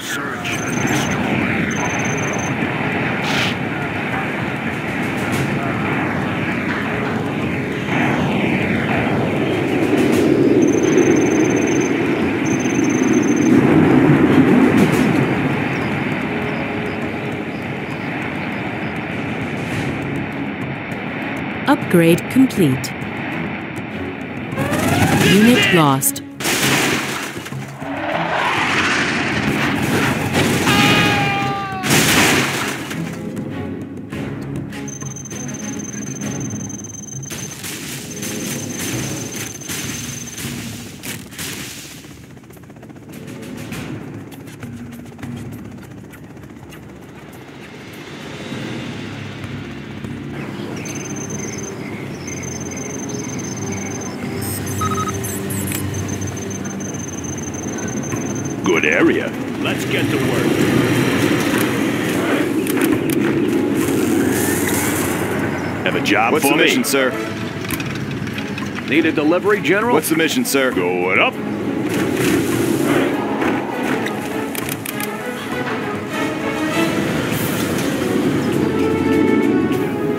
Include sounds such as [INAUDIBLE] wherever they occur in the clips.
Search and destroy. Upgrade complete. Unit lost. Good area. Let's get to work. Have a job What's for the me? mission, sir? Need a delivery, General? What's the mission, sir? Going up.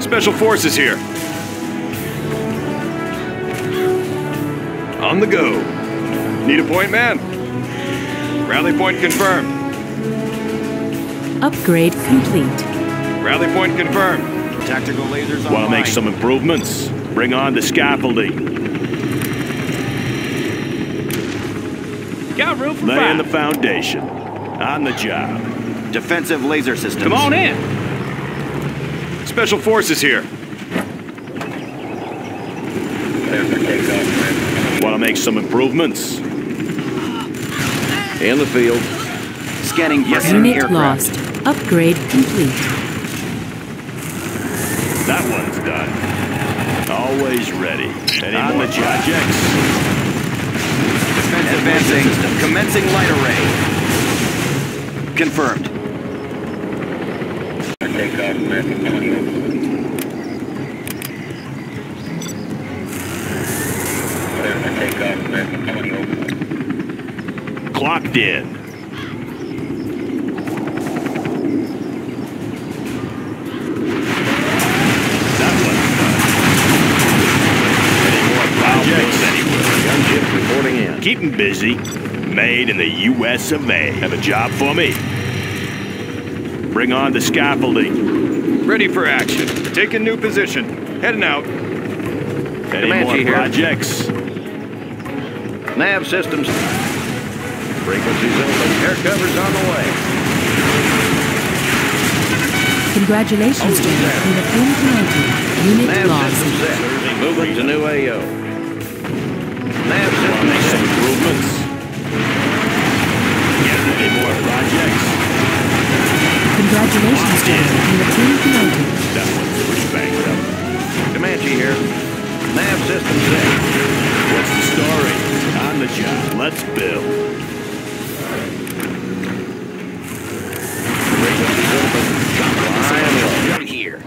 Special Forces here. On the go. Need a point, man? Rally point confirmed. Upgrade complete. Rally point confirmed. Tactical lasers Want to make some improvements? Bring on the scaffolding. Got room for Laying the foundation. On the job. Defensive laser systems. Come on in. Special Forces here. Want to make some improvements? In the field. Scanning for enemy Unit aircraft. lost. Upgrade complete. That one's done. Always ready. Any On more the projects? Defense Advancing. Commencing light array. Confirmed. Clocked in. That one's done. Any more projects? Gunship reporting in. Keep 'em busy. Made in the U.S. of A. Have a job for me. Bring on the scaffolding. Ready for action. Taking new position. Heading out. Any Comanche more here. projects? Nav systems. Frequencies open. Air cover's on the way. Congratulations, General. You have been promoted. Unit Nav lost. systems set. Moving to new AO. Nav Want to make systems some set. improvements? Any more projects? Congratulations, General. You have been promoted. That one's pretty banged up. Comanche here. Nav systems set. What's the story? On the job. Let's build. Frequencies open. Flying low. right here.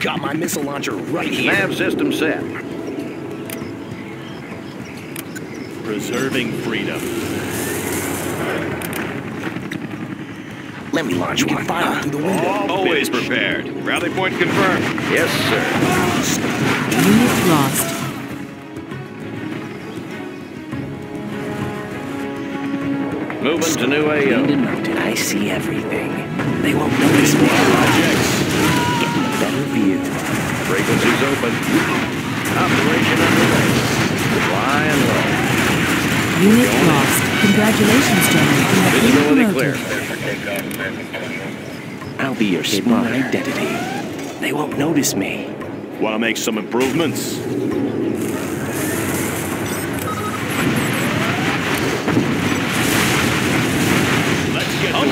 Got my missile launcher right here. Nav system set. Preserving freedom. Let me launch one. Fire through the window. Always prepared. Rally point confirmed. Yes, sir. Unit lost. Moving to new AO. I see everything? They won't notice me. Projects. Getting a better view. Frequencies open. Operation underway. Flying low. Unit lost. Congratulations, General. You have been promoted. I'll be your hidden identity. They won't notice me. Want to make some improvements?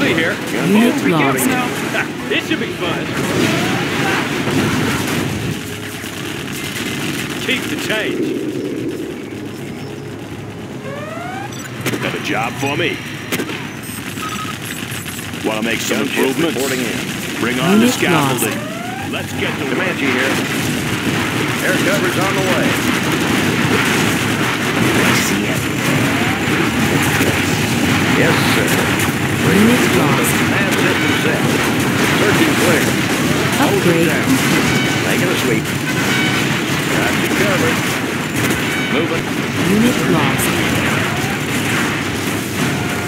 Let's get I'll to be work. here. Unit lost. [LAUGHS] This should be fun. Keep the change. Have a job for me? Want to make some Gunship improvements? reporting in. Bring on the Unit scaffolding. Let's get to work. Comanche here. Air cover's on the way. I see everything. Yes, sir. Unit lost. System set. Searching clear. Upgrade. Making a sweep. Got covered. Moving. Unit lost.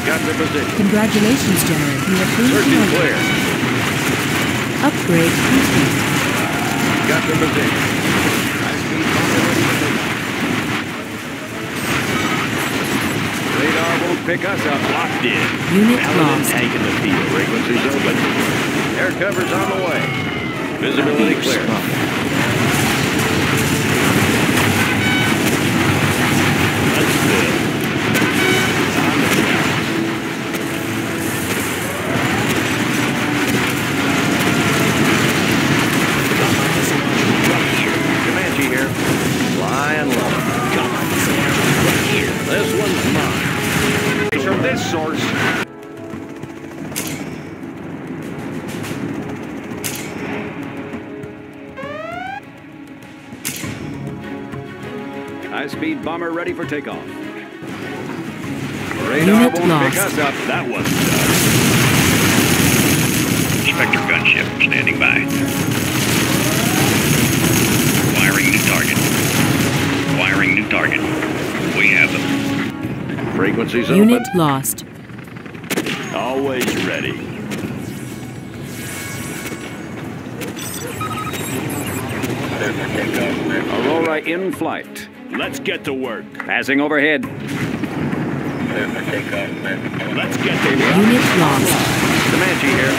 Got the position. Congratulations, General. You have been Searching clear. Upgrade complete. Got the position. Bomber ready for takeoff. Radar won't pick us up. Locked in. Unit Paladin lost. tank in the field. Frequencies open. Air cover's on the way. Visibility clear. Ready for takeoff. Radar Unit won't lost. pick us up. That one's done. Spectre gunship standing by. Wiring new target. Wiring new target. We have them. Frequencies Unit open. lost. Always ready. Aurora in flight. Let's get to work. Passing overhead. Let's get to work. Unit lost. Comanche here.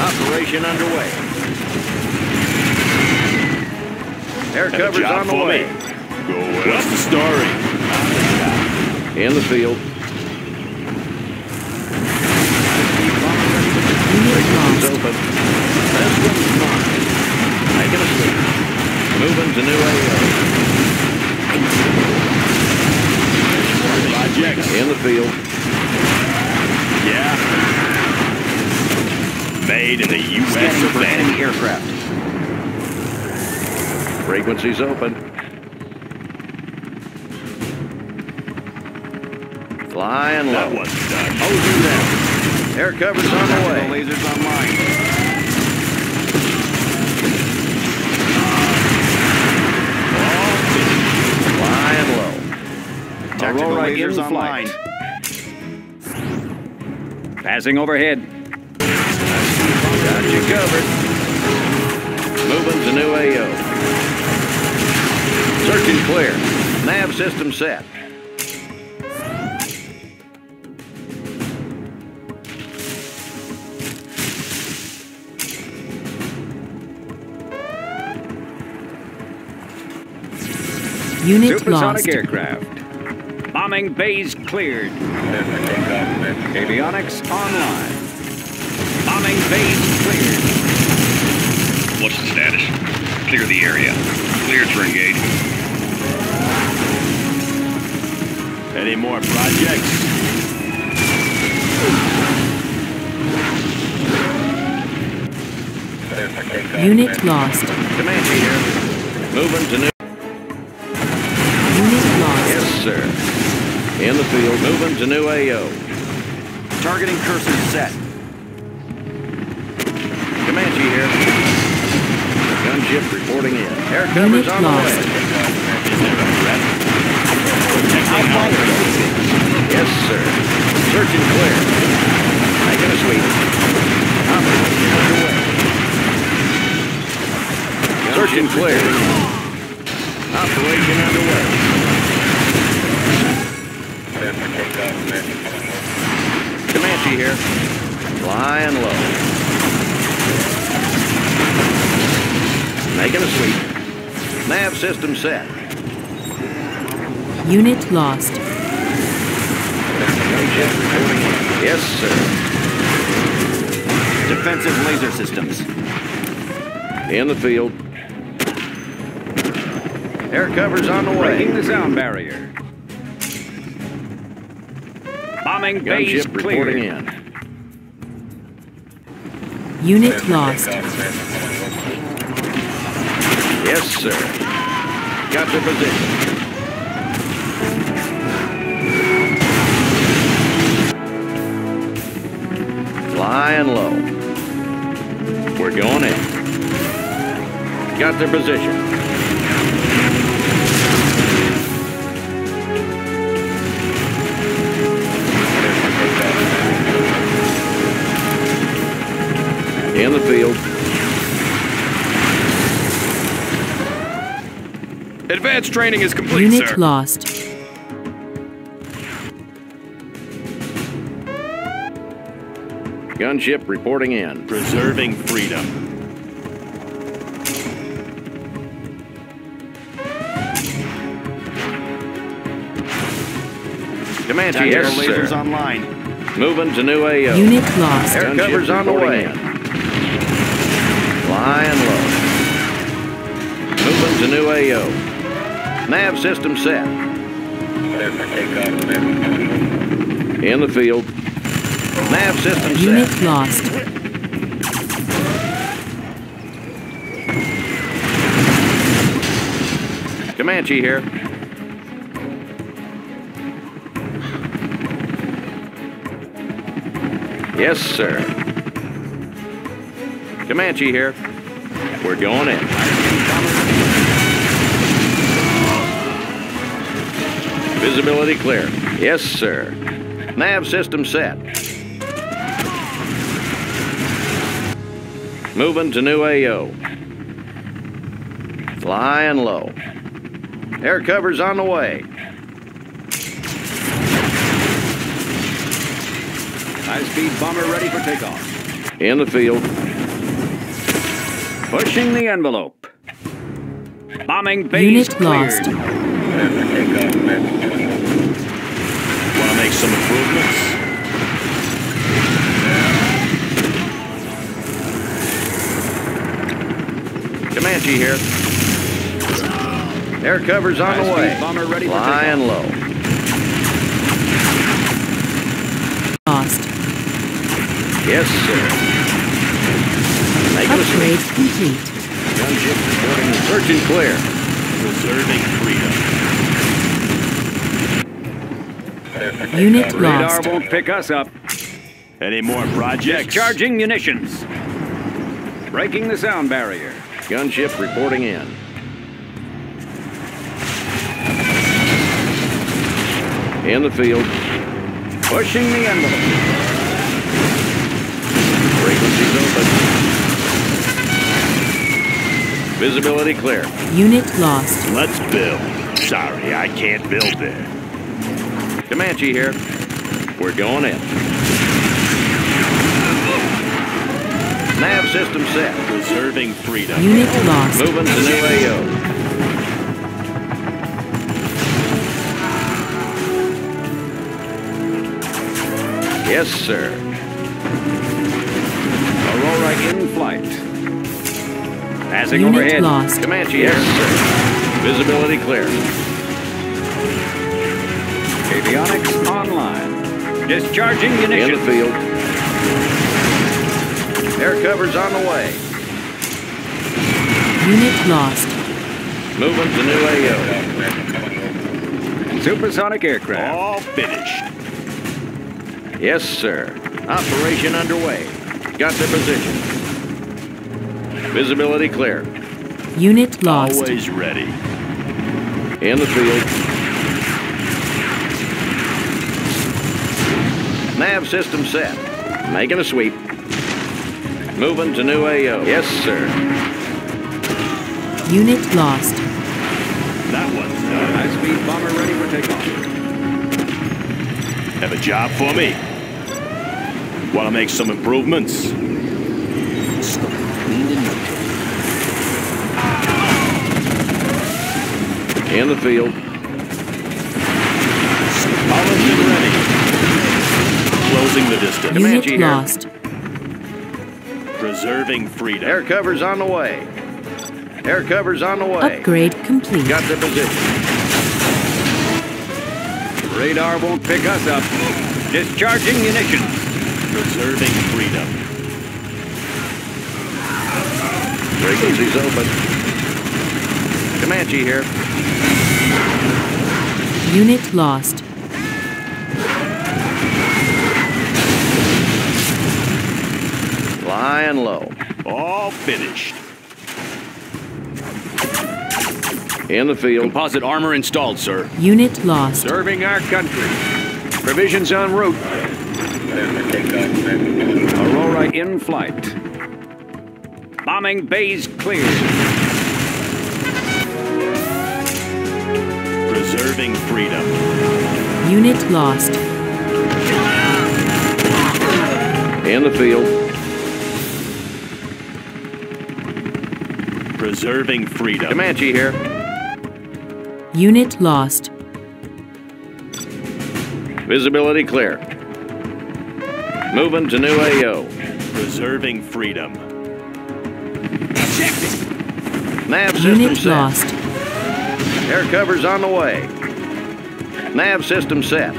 Operation underway. Air Have cover's on the for way. me. Go What's the story? In the field. Unit lost. open. This one's mine. Making a sweep. Moving to new AO. Projects. In the field. Yeah. Made in the U.S. Scanning of for A. enemy aircraft. Frequencies open. Flying That low. one's done. Hosing down. Air cover's on the way. lasers online. Flying low. Tactical Aurora lasers in online. Passing overhead. Got you covered. Moving to new AO. Searching clear. Nav system set. Unit Supersonic lost. aircraft. Bombing bays cleared. Avionics online. Bombing bays cleared. What's the status? Clear the area. Cleared for engagement. Any more projects? Unit lost. Comanche here. Moving to new. In the field. Moving to new AO. Targeting cursor set. Comanche here. Gunship reporting in. Air cover's Unit on lost. the way. Is there a threat? Protecting our Yes, sir. Searching clear. Making a sweep. Operation underway. Searching clear. Operation underway. Comanche here. Flying low. Making a sweep. Nav system set. Unit lost. Gunship reporting in. Yes, sir. Defensive laser systems. In the field. Air cover's on the way. Breaking the sound barrier. Incoming base Gunship Unit lost. Yes, sir. Got your position. Flying low. We're going in. Got their position. In the field. Advanced training is complete, Unit sir. lost. Gunship reporting in. Preserving freedom. Comanche, yes, lasers sir. online. Moving to new AO. Unit lost. Air Gunship cover's on the way. in. Flying low. Moving to new AO. Nav system set. In the field. Nav system Unit set. Unit lost. Comanche here. Yes, sir. Comanche here. We're going in. Visibility clear. Yes, sir. Nav system set. Moving to new AO. Flying low. Air cover's on the way. High-speed bomber ready for takeoff. In the field. Pushing the envelope. Bombing base Unit cleared. lost. Want to make some improvements? Comanche here. Air cover's on the way. bomber ready for Flying low. Lost. Yes, sir. Making a Upgrade complete. Gunship reporting search and clear. Preserving freedom. Unit Radar lost. won't pick us up. Any more projects? Discharging munitions. Breaking the sound barrier. Gunship reporting in. In the field. Pushing the envelope. Frequencies open. Visibility clear. Unit lost. Let's build. Sorry, I can't build there. Comanche here. We're going in. Nav system set. Preserving freedom. Unit lost. Moving to new AO. Yes, sir. Aurora in flight. Passing Unit overhead. lost. Comanche, yes, sir. Visibility clear. Avionics online. Discharging In the field. Air cover's on the way. Unit lost. Moving to new AO. Supersonic aircraft. All finished. Yes, sir. Operation underway. Got their position. Visibility clear. Unit lost. Always ready. In the field. Nav system set. Making a sweep. Moving to new AO. Yes, sir. Unit lost. That one's done. High-speed bomber ready for takeoff. Have a job for me. Want to make some improvements? In the field. Polished and ready. Closing the distance. Comanche Unit here. lost. Preserving freedom. Air cover's on the way. Air cover's on the way. Upgrade complete. Got their position. Radar won't pick us up. Discharging munitions. Preserving freedom. Frequencies open. Comanche here. Unit lost. Flying low. All finished. In the field. Composite armor installed, sir. Unit lost. Serving our country. Provisions en route. Aurora in flight. Bombing bays clear. Preserving freedom. Unit lost. In the field. Preserving freedom. Comanche here. Unit lost. Visibility clear. Moving to new AO. Preserving freedom. Nav system Unit set. lost. Air cover's on the way. Nav system set.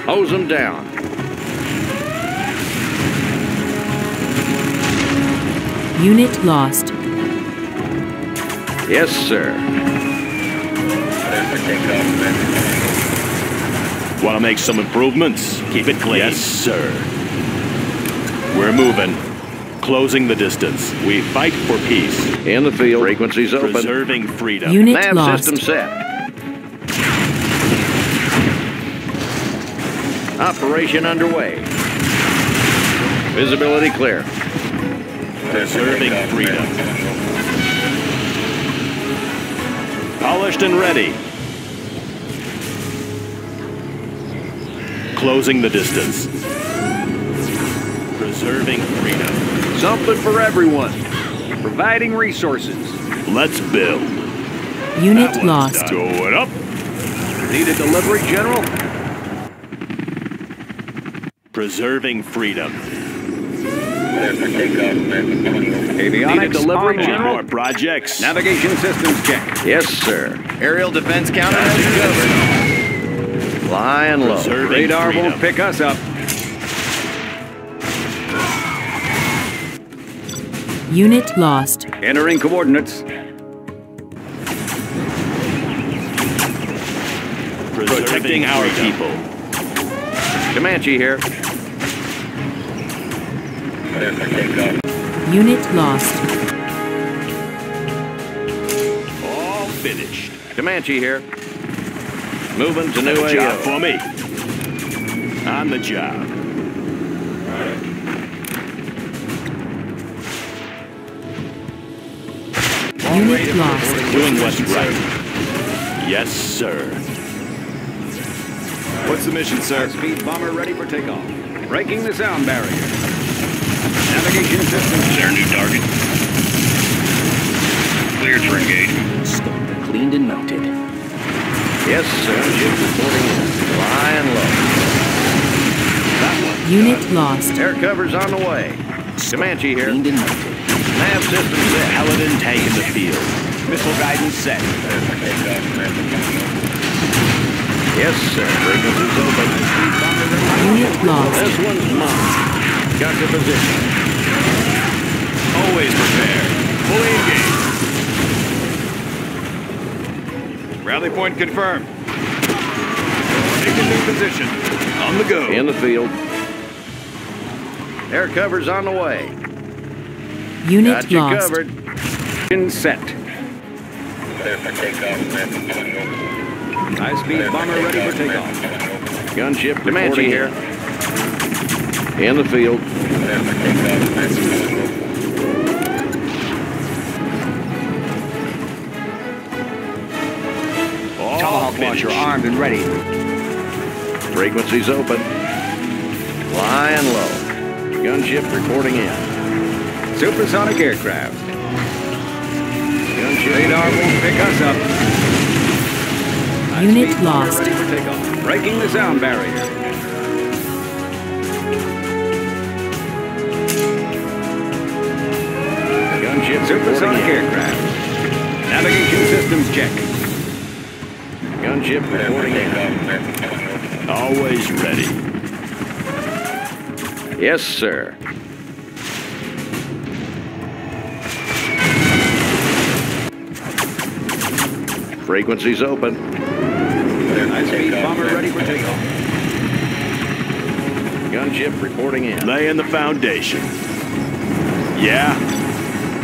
Hose them down. Unit lost. Yes, sir. Want to make some improvements? Keep it clean. Yes, sir. We're moving. Closing the distance. We fight for peace. In the field. Frequencies open. Preserving freedom. Unit Nav lost. system set. Operation underway. Visibility clear. Preserving freedom. Polished and ready. Closing the distance. Preserving freedom. Something for everyone. Providing resources. Let's build. Unit That lost. done. Going up. Need a delivery, General? Preserving freedom. Avionics Need a delivery, online. General? More projects. Navigation systems check. Yes, sir. Aerial defense counter covered. Flying low. Preserving Radar freedom. won't pick us up. Unit lost. Entering coordinates. Protecting our people. Comanche here. Unit lost. All finished. Comanche here. Moving to new Have a job AO. for me. On the job. Unit lost. Doing what's right. Yes, sir. What's the mission, sir? Speed bomber ready for takeoff. Breaking the sound barrier. Navigation systems Is there a new target? Cleared for engagement. Scope cleaned and mounted. Yes, sir. Ship reporting in. Flying low. Unit lost. Air cover's on the way. Comanche here. Cleaned and mounted. Nav system set. Paladin tank in the field. Missile guidance set. Yes, sir. Frequencies open. Unit lost. This one's mine. Got your position. Always prepared. Fully engaged. Rally point confirmed. Taking new position. On the go. In the field. Air cover's on the way. Unit Got you lost. covered. in set. High speed bomber ready for takeoff. Gunship Comanche here. In the field. All Tomahawk launcher armed and ready. Frequencies open. Flying low. Gunship reporting in. Supersonic aircraft. Radar won't pick us up. Unit speed lost. Ready for takeoff. Breaking the sound barrier. Gunship Supersonic aircraft. Navigation systems check. Gunship reporting in. Always ready. Yes, sir. Frequencies open. High speed bomber ready for takeoff. Gunship reporting in. Laying the foundation. Yeah?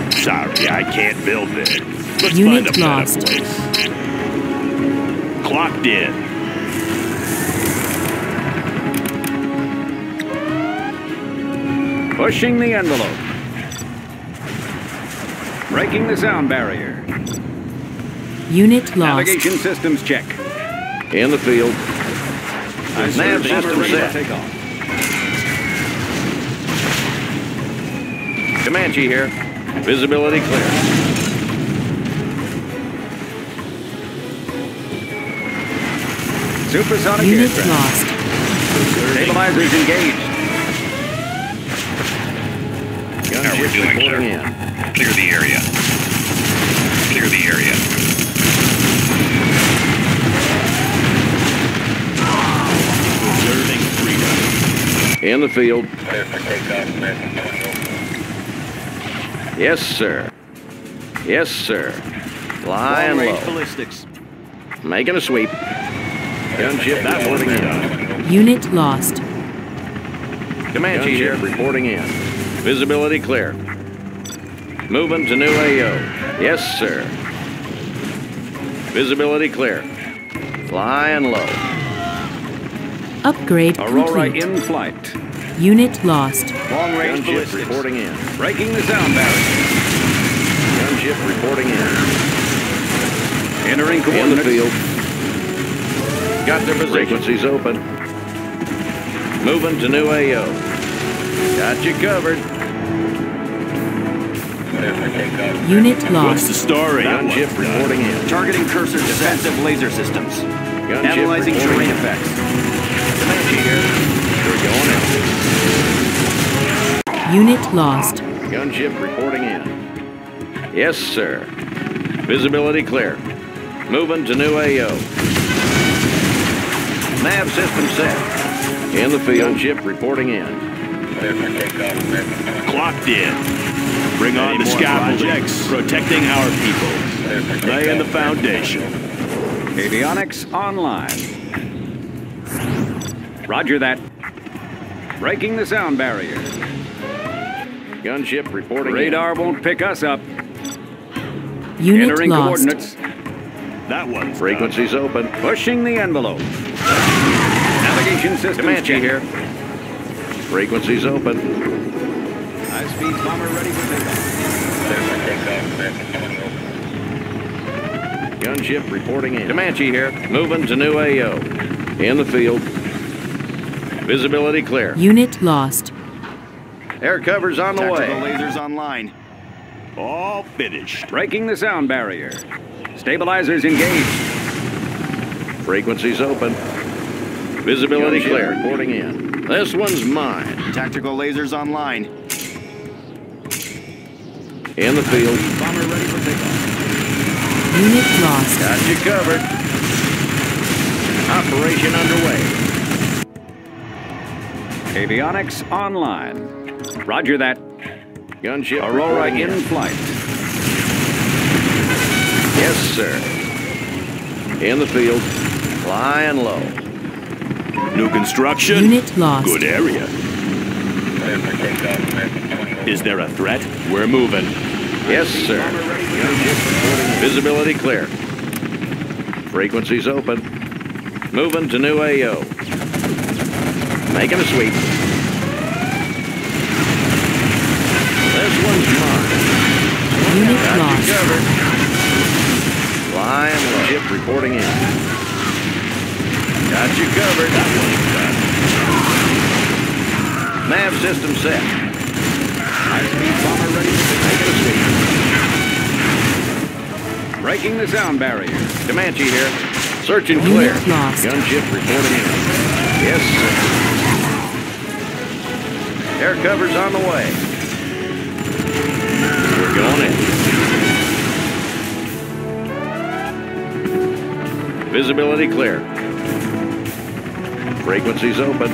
Sorry, I can't build it. Let's Unit find a better lost. place. Clocked in. Pushing the envelope. Breaking the sound barrier. Unit lost. Navigation systems check. In the field. Nav Nav system system set. for takeoff. Comanche here. Visibility clear. Supersonic Unit aircraft. lost. Stabilizers engaged. How we're Gunship doing, reporting sir? in. Clear the area. Clear the area. In the field. Yes, sir. Yes, sir. Flying Long-range low. ballistics. Making a sweep. Gunship That reporting in. Unit lost. Comanche here, reporting in. Visibility clear. Moving to new AO. Yes, sir. Visibility clear. Flying low. Upgrade Aurora complete. in flight. Unit lost. Long range Gunship ballistics. reporting in. Breaking the sound barrier. Gunship reporting in. Entering In the coordinates. field. Got their frequencies open. Moving to new AO. Got you covered. Unit lost. What's lost. the story? Gunship reporting in. Targeting cursor defensive laser systems. Gunship Analyzing terrain effects. Unit lost. Gunship reporting in. Yes, sir. Visibility clear. Moving to new AO. Nav system set. In the field. Gunship reporting in. Clocked in. Bring on the more scaffolding. projects? Protecting our people. Laying the foundation. Avionics online. Roger that. Breaking the sound barrier. Gunship reporting Radar won't pick us up. Unit Entering lost. coordinates. That one. in. Frequencies open. Pushing the envelope. Navigation systems Comanche check. here. Frequencies open. High-speed bomber ready for takeoff. Gunship reporting in. Comanche here. Moving to new AO. In the field. Visibility clear. Unit lost. Air cover's on the Tactical way. lasers online. All finished. Breaking the sound barrier. Stabilizers engaged. Frequencies open. Visibility clear. Reporting in. This one's mine. Tactical lasers online. In the field. Bomber ready for takeoff. Unit lost. Got you covered. Operation underway. Avionics online. Roger that. Gunship Aurora in flight. Yes, sir. In the field. Flying low. New construction. Unit lost. Good area. Is there a threat? We're moving. Yes, sir. Visibility clear. Frequencies open. Moving to new AO. Making a sweep. This one's mine. Unit Got you lost. covered. Flying low. Ship reporting in. Got you covered. That one's done. Nav system set. High-speed bomber ready for Making a sweep. Breaking the sound barrier. Comanche here. Search and clear. Gunship reporting in. Yes, sir. Air cover's on the way. We're going in. Visibility clear. Frequencies open.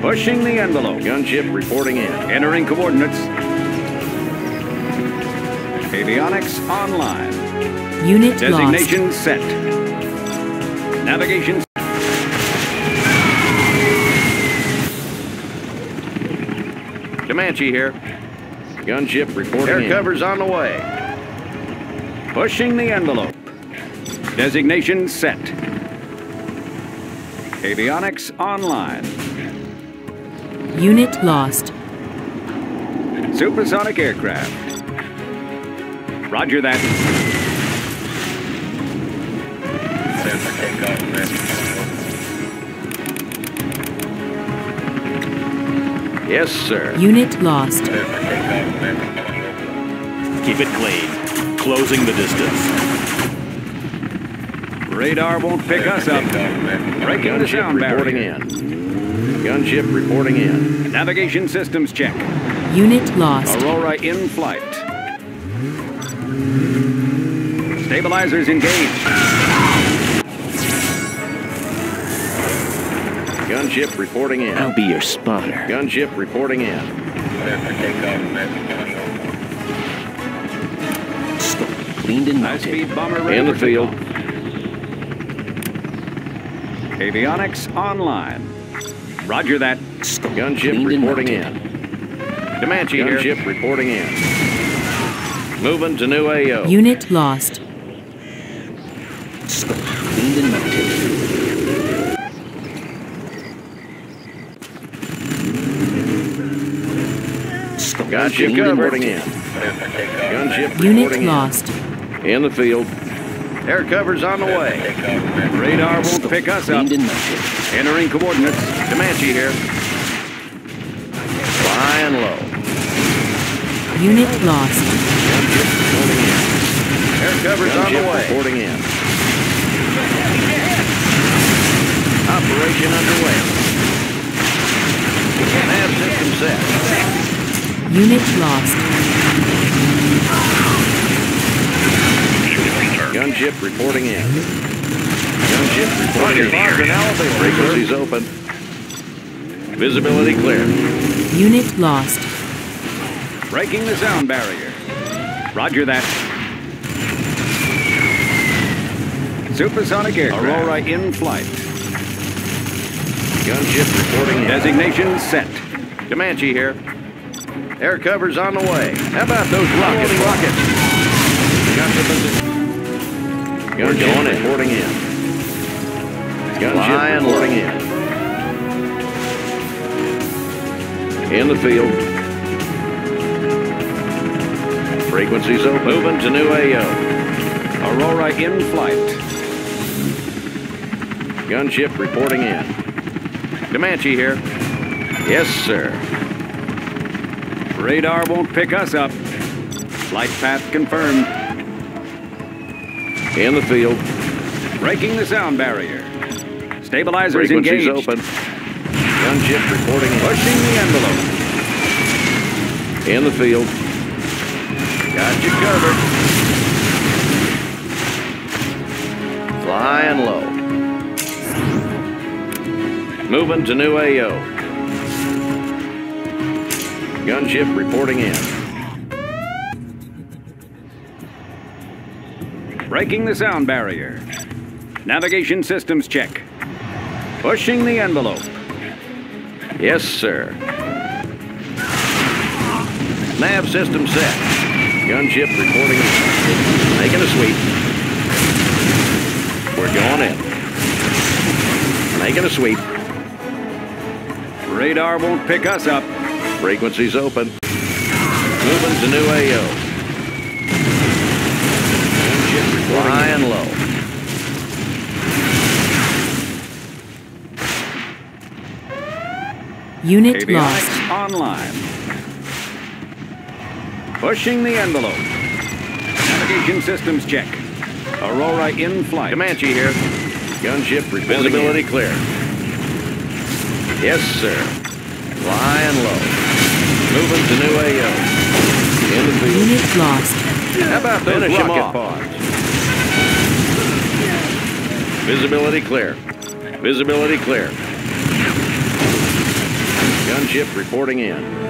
Pushing the envelope. Gunship reporting in. Entering coordinates. Avionics online. Unit lost. Designation set. Navigation. Comanche here. Gunship reporting Air in. cover's on the way. Pushing the envelope. Designation set. Avionics online. Unit lost. Supersonic aircraft. Roger that. Yes, sir. Unit lost. Keep it clean. Closing the distance. Radar won't pick us up. Breaking the Gunship sound reporting barrier. in. Gunship reporting in. Navigation systems check. Unit lost. Aurora in flight. Stabilizers engaged. Gunship reporting in. I'll be your spotter. Gunship reporting in. Scope cleaned and High mounted. speed bomber ready In the for field. Takeoff. Avionics online. Roger that. Gunship cleaned reporting mounted. in. Comanche Gunship reporting in. Moving to new AO. Unit lost. Scope cleaned and mounted. Scope Got you covered in. Gunship Unit reporting lost. in. In the field. Air cover's on the way. Radar won't pick us up. cleaned and mounted. Entering coordinates. Comanche here. Flying low. Unit lost. Gunship reporting in. Air cover's on the way. Reporting in. Operation underway. Nav system set. Unit lost. Gunship reporting in. Gunship reporting in. Frequencies open. Visibility clear. Unit lost. Breaking the sound barrier. Roger that. Supersonic aircraft. Aurora in flight. Gunship reporting in. Designation set. Comanche here. Air cover's on the way. How about those rockets? rockets. Gunship Gunship reporting in. Gunship reporting in. In the field. Frequencies open. Moving to new AO. Aurora in flight. Gunship reporting in. Comanche here. Yes, sir. Radar won't pick us up. Flight path confirmed. In the field. Breaking the sound barrier. Stabilizers Frequencies engaged. open. Gunship reporting. Pushing the envelope. In the field. Got you covered. Flying low. Moving to new AO. Gunship reporting in. Breaking the sound barrier. Navigation systems check. Pushing the envelope. Yes, sir. Nav system set. Gunship reporting. Making a sweep. We're going in. Making a sweep. Radar won't pick us up. Frequencies open. Moving to new AO. Gunship reporting Flying low. Unit lost. Online. Pushing the envelope. Navigation systems check. Aurora in flight. Comanche here. Gunship reporting Visibility clear. Yes, sir. Flying low. Moving to new AO. In. Unit lost. How about those Finish 'em rocket off. pods? Visibility clear. Visibility clear. Gunship reporting in.